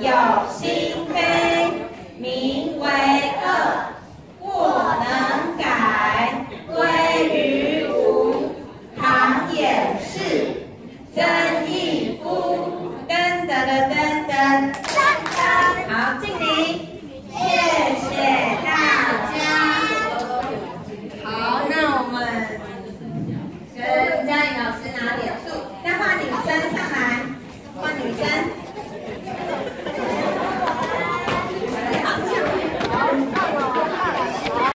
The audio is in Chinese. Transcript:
有心非，名为恶，过能改，归于无。唐也是，真亦夫。噔噔噔噔噔。好，敬礼。谢谢大家。好，那我们跟嘉颖老师拿点数。再换女生上来，换女生。